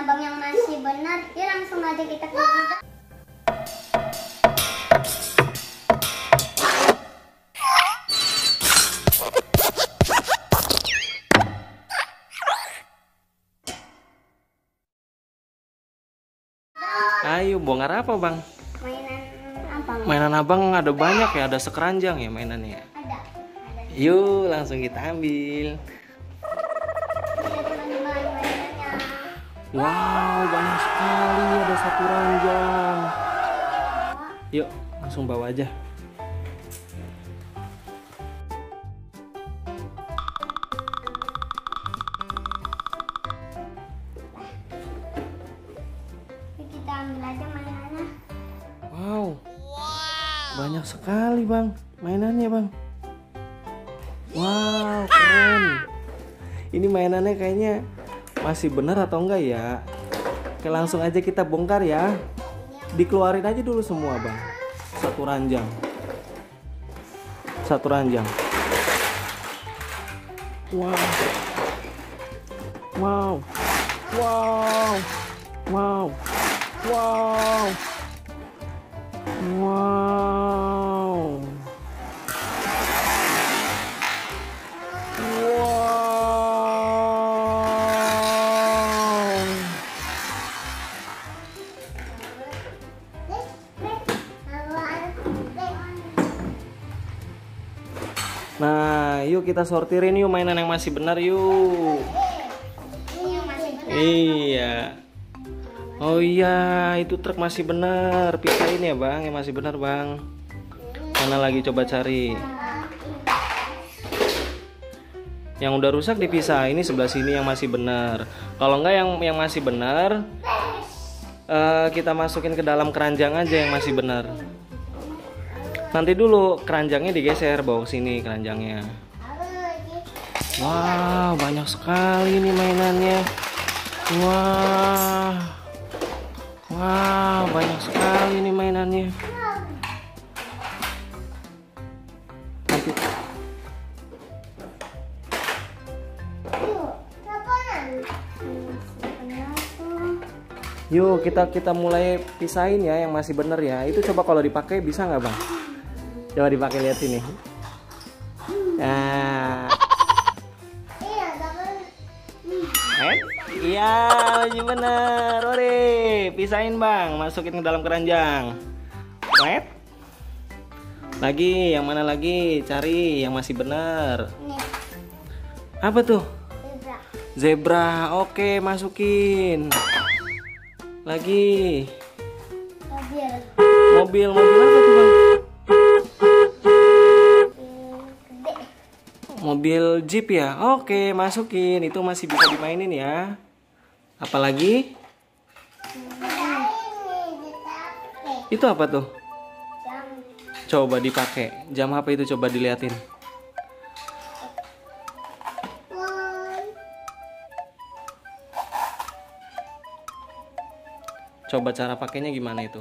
abang yang masih benar. Yuk langsung aja kita ke. Ayo bongkar apa bang? Mainan abang. Mainan abang ada banyak ya, ada sekeranjang ya mainannya. Ada. Ada. Yuk langsung kita ambil. Wow banyak sekali ada satu ranjang. Yuk langsung bawa aja. Masih benar atau enggak ya? Oke langsung aja kita bongkar ya. Dikeluarin aja dulu semua bang. Satu ranjang. Satu ranjang. Wow. Wow. Wow. Wow. Wow. Wow. Kita sortirin yuk mainan yang masih benar yuk. Iya. Oh iya, itu truk masih benar. Pisahin ya, Bang. Yang masih benar, Bang. Mana lagi coba cari? Yang udah rusak dipisah. Ini sebelah sini yang masih benar. Kalau enggak yang yang masih benar eh, kita masukin ke dalam keranjang aja yang masih benar. Nanti dulu keranjangnya digeser bawa sini keranjangnya. Wow, banyak sekali nih mainannya. Wah. Wah, banyak sekali nih mainannya. Yuk kita kita mulai pisahin ya yang masih bener ya. Itu coba kalau dipakai bisa nggak bang? Coba dipakai lihat sini. Nah, Iya, masih bener. Ore, pisahin bang, masukin ke dalam keranjang. Wet. Lagi, yang mana lagi? Cari yang masih bener. Apa tuh? Zebra. Oke, masukin. Lagi. Mobil, mobil apa tuh bang? Mobil Jeep ya? Oke, masukin. Itu masih bisa dimainin ya. Apalagi? Itu apa tuh? Coba dipakai. Jam apa itu coba diliatin. Coba cara pakainya gimana itu?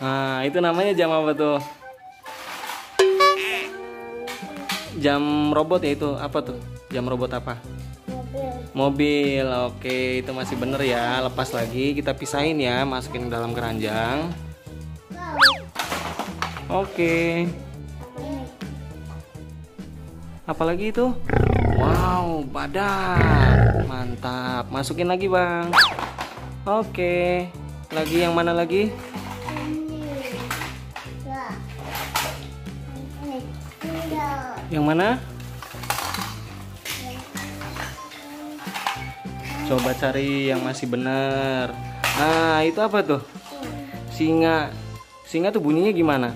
Nah, itu namanya jam apa tuh? Jam robot ya itu apa tuh? Jam robot apa? Mobil. Oke, itu masih bener ya. Lepas lagi, kita pisahin ya, masukin dalam keranjang. Oke. Apalagi itu? Wow, badak. Mantap. Masukin lagi, Bang. Oke. Lagi yang mana lagi? Yang mana? Coba cari yang masih benar. Nah, itu apa tuh? Singa. Singa tuh bunyinya gimana?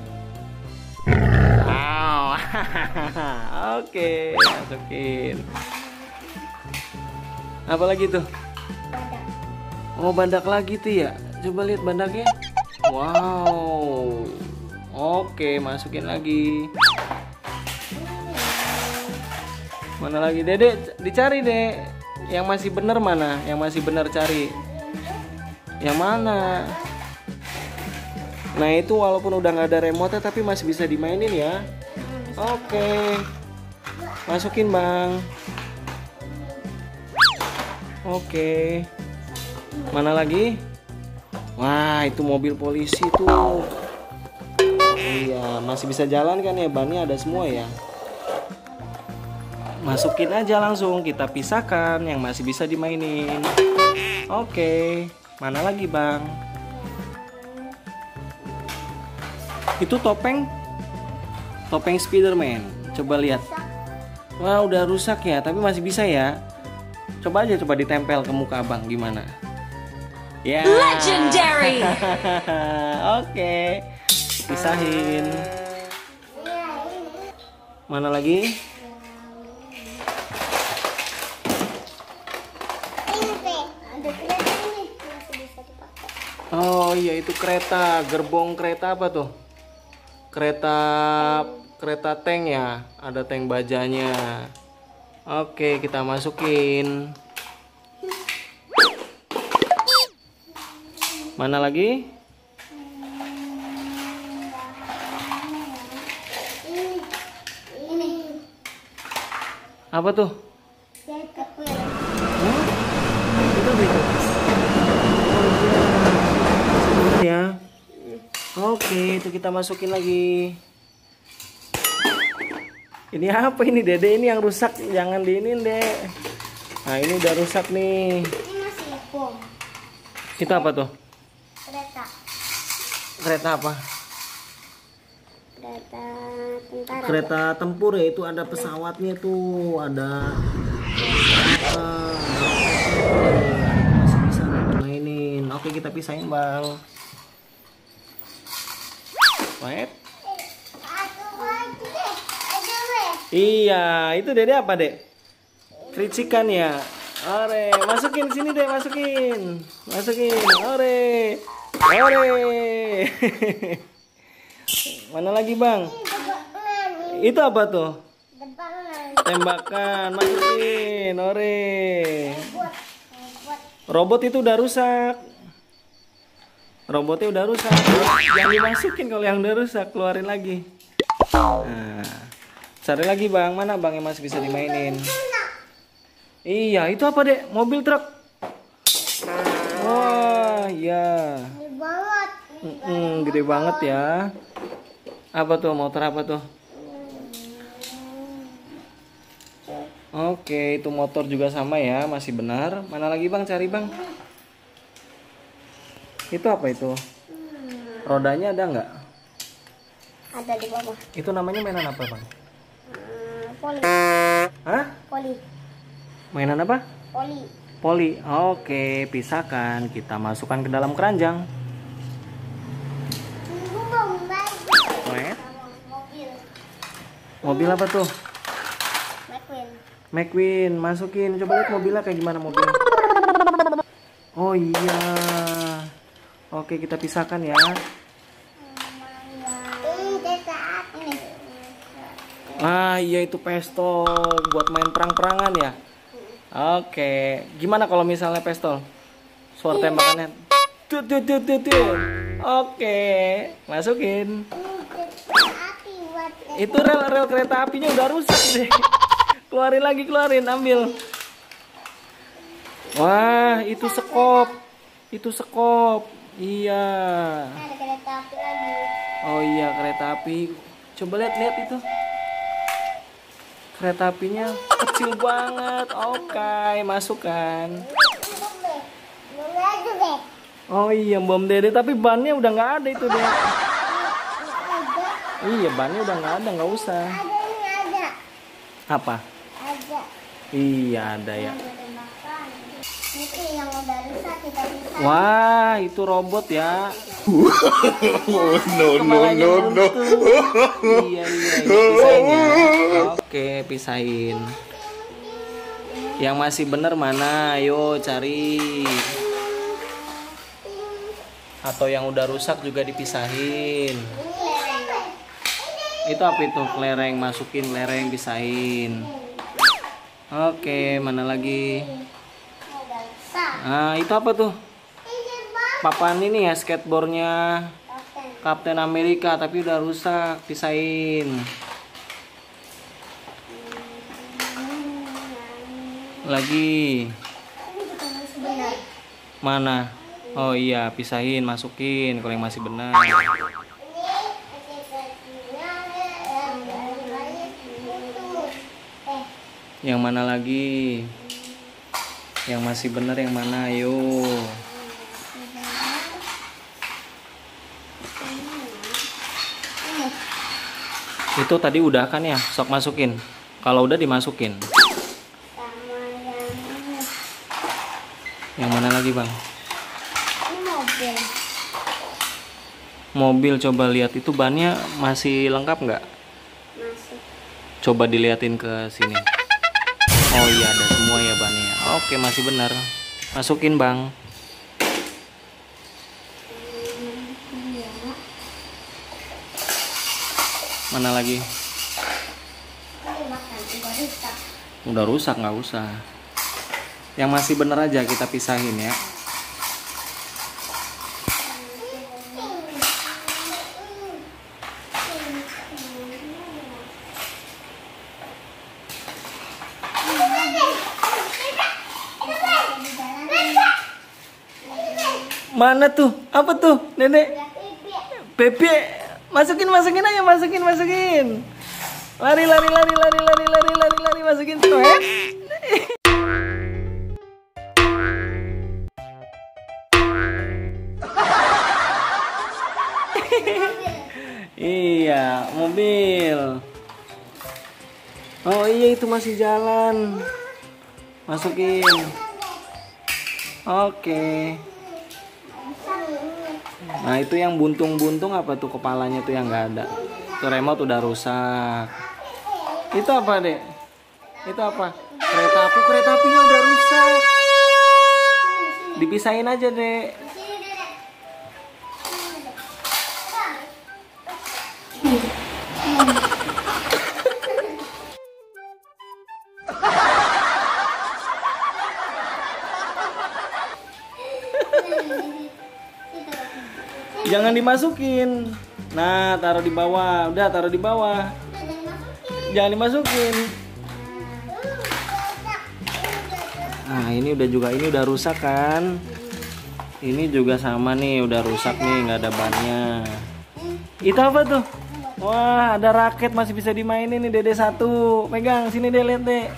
Wow. Oke, masukin. Apa lagi tuh? Oh, bandak lagi tuh ya. Coba lihat bandaknya. Wow. Oke, masukin lagi. Mana lagi, Dede? Dicari, Dek. Yang masih bener mana? Yang masih bener cari. Yang mana? Nah itu walaupun udah nggak ada remote tapi masih bisa dimainin ya. Oke. Masukin bang. Oke. Mana lagi? Wah itu mobil polisi tuh. Iya masih bisa jalan kan ya bannya ada semua ya. Masukin aja langsung kita pisahkan yang masih bisa dimainin. Oke. Mana lagi bang? Itu topeng Topeng Spiderman Coba lihat Wah udah rusak ya Tapi masih bisa ya Coba aja coba ditempel ke muka abang Gimana Ya Legendary. Oke Pisahin Mana lagi Ini teh, ada kereta ini masih bisa dipakai. Oh iya itu kereta. Gerbong kereta apa tuh? Kereta Kereta tank ya? Ada tank bajanya. Oke kita masukin. Mana lagi? Apa tuh? jahit kekuil. Hah? Itu apa itu? Oh iya. Ya. Oke, itu kita masukin lagi. Ini apa ini Dede? Ini yang rusak, jangan diinin, Dek. Nah, ini udah rusak nih. Ini masih bom. Itu apa tuh? Kereta, Kereta apa? kereta tentara. Kereta tempur ya, itu ada pesawatnya tuh, ada Ah, masih bisa mainin. Oke, kita pisahin, Bang. Weh. Iya, itu Dede apa, Dek? Kricikan ya. Ore, masukin sini deh, masukin. Masukin. Ore. Ore. Mana lagi, Bang? Itu apa tuh? Tembakan, masukin. Ore. Robot itu udah rusak. Robotnya udah rusak. Jangan dimasukin kalau yang udah rusak, keluarin lagi. Nah, cari lagi bang, mana bang yang masih bisa dimainin? Iya, itu apa dek? Mobil truk. Wah, iya. Mm-mm, gede banget ya. Apa tuh motor apa tuh? Oke, itu motor juga sama ya, masih benar. Mana lagi bang? Cari bang. Itu apa itu? Rodanya ada nggak? Ada di bawah. Itu namanya mainan apa bang? Hmm, poli, Hah? poli, Mainan apa? poli. Poli. Oke, pisahkan. Kita masukkan ke dalam keranjang. Wait. Mobil, Mobil apa tuh? McQueen. McQueen, masukin. Coba lihat mobilnya kayak gimana mobilnya. Oh iya. Oke, kita pisahkan ya. Ah, iya itu pistol buat main perang-perangan ya. Oke, gimana kalau misalnya pistol? Suara tembakannya. Tut. Oke, masukin. Itu rel-rel kereta apinya udah rusak deh. Keluarin lagi, keluarin, ambil. Wah, itu sekop. Itu sekop. Iya. ada kereta api lagi. Oh iya, kereta api. Coba lihat, lihat itu. Kereta apinya kecil banget. Oke, masukkan. Lagi deh. Oh iya, bom dede. Tapi bannya udah nggak ada itu deh. Iya, bannya udah nggak ada, nggak usah. ada ini ada, Apa? ada. Iya, ada ya. Yang udah rusak kita bisa. Wah, itu robot ya. Oh no no no no. Iya, iya, iya, pisahin ya. Oke, pisahin. Yang masih bener mana? Ayo cari. Atau yang udah rusak juga dipisahin. Itu apa itu? Kelereng, masukin kelereng, pisahin. Oke, mana lagi? Udah rusak. Ah, itu apa tuh? Papan ini ya skateboardnya. Kapten. Amerika tapi udah rusak pisahin. Lagi. Mana? Oh iya pisahin masukin kalau yang masih benar. Eh, yang mana lagi yang masih benar yang mana? Ayo. Itu tadi udah kan ya? Sok masukin. Kalau udah dimasukin. Yang mana lagi bang? Mobil. mobil. Coba lihat. Itu bannya masih lengkap nggak? Masih. coba diliatin ke sini oh iya ada semua ya bannya oke masih benar masukin bang mana lagi. Udah rusak. nggak usah yang masih bener aja kita pisahin ya Mana tuh? Apa tuh, Nenek? Bebek. Masukin, masukin aja, masukin, masukin. Lari, lari, lari, lari, lari, lari, lari, lari, masukin. Tuh, eh. iya, mobil. Oh iya itu masih jalan masukin oke Nah itu yang buntung-buntung apa tuh kepalanya tuh yang nggak ada. Tuh remote udah rusak. Itu apa dek? Itu apa? Kereta api, kereta apinya udah rusak. Dipisahin aja dek. Dimasukin. Nah taruh di bawah. Udah taruh di bawah. Jangan dimasukin. Nah ini udah juga ini udah rusak kan? Ini juga sama nih udah rusak nih nggak ada bannya. Itu apa tuh? Wah ada raket masih bisa dimainin nih Dede satu. Pegang sini deh lihat deh.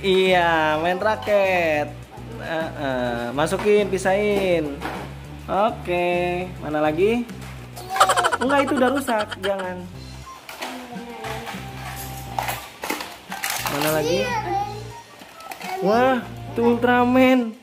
Iya main raket. Eh, eh, masukin pisahin. Oke, mana lagi? Enggak itu udah rusak, jangan. Mana lagi? Wah, itu Ultraman.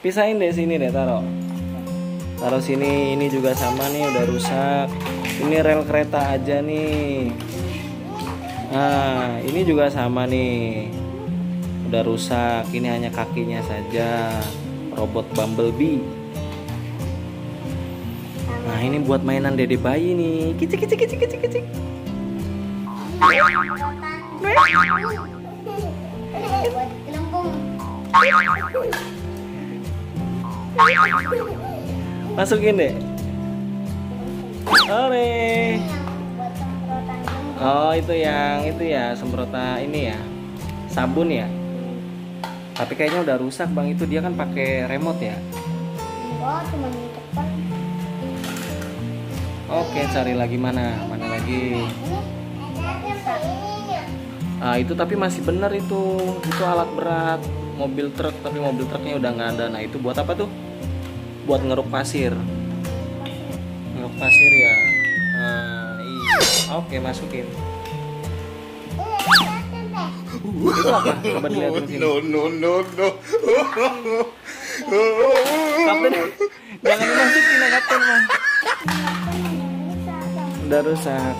Pisahin deh sini deh taruh. Taruh sini, ini juga sama nih udah rusak. Ini rel kereta aja nih. Nah, ini juga sama nih. Udah rusak. Ini hanya kakinya saja. Robot Bumblebee. Nah, ini buat mainan dede bayi nih. Kicik kicik kicik kicik kicik. Masukin deh. Ore. Ini yang buat semprotan gelembung. Oh itu yang itu ya semprotan ini ya sabun ya. Tapi kayaknya udah rusak bang itu dia kan pakai remote ya. Enggak, cuma di depan. Oke cari lagi mana mana lagi. Ah itu tapi masih benar itu itu alat berat mobil truk tapi mobil truknya udah nggak ada. Nah itu buat apa tuh? Buat ngeruk pasir. Ngeruk pasir ya. Nah, iya. Oke masukin. Itu apa? Coba dilihatin sini. No, no, no, no. Kapten, jangan dimasukin ya kapten mah. Udah rusak.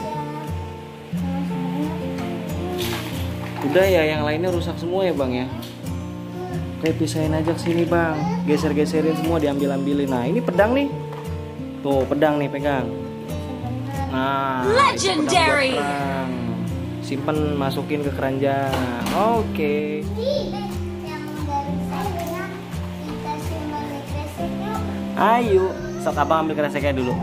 Udah ya, yang lainnya rusak semua ya bang ya. Oke pisahin aja ke sini bang. Geser-geserin semua diambil-ambilin. Nah ini pedang nih. Tuh, pedang nih pegang. Nah, legendary. Simpen masukin ke keranjang. Oke. Okay. Ayo, sok abang ambil kreseknya dulu.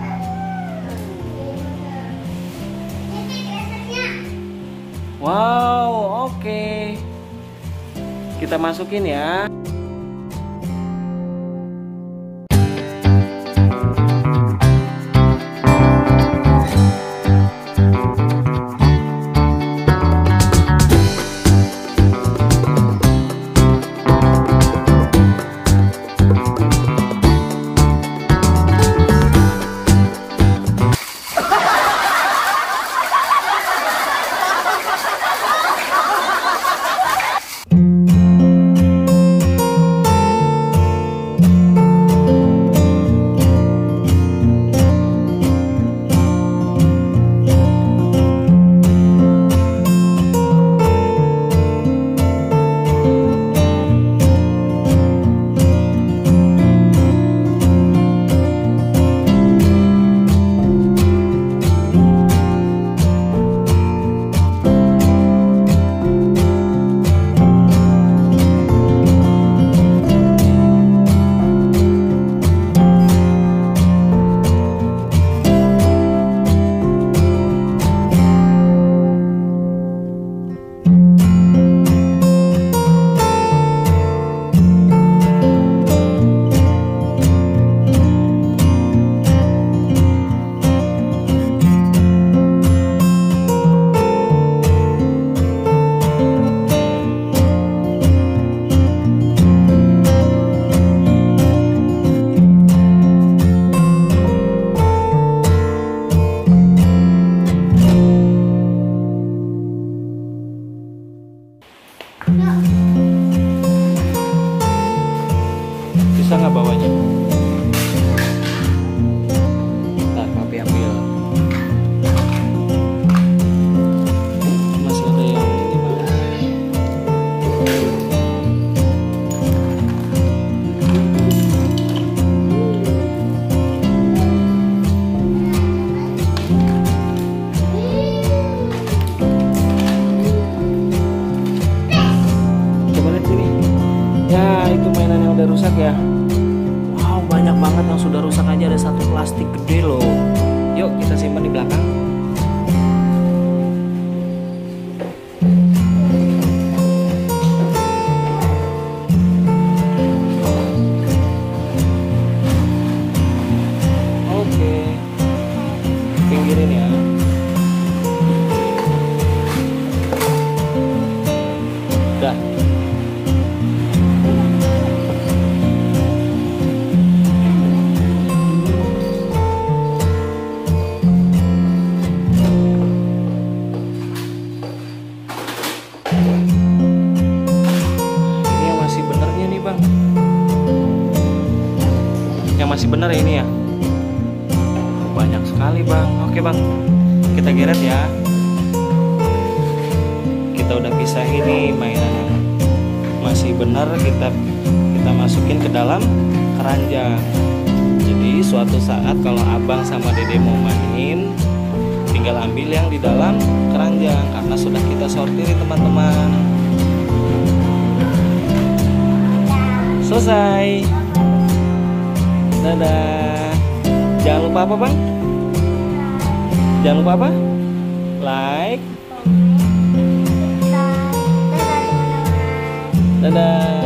Wow, oke. Okay. Kita masukin ya. Pinggirin ya. Udah. Ini mainan yang masih bener kita kita masukin ke dalam keranjang. Jadi suatu saat kalau abang sama dede mau main tinggal ambil yang di dalam keranjang karena sudah kita sortir teman-teman. Selesai. Dadah. Jangan lupa apa bang? Jangan lupa apa? Like Dadah teman-teman. dadah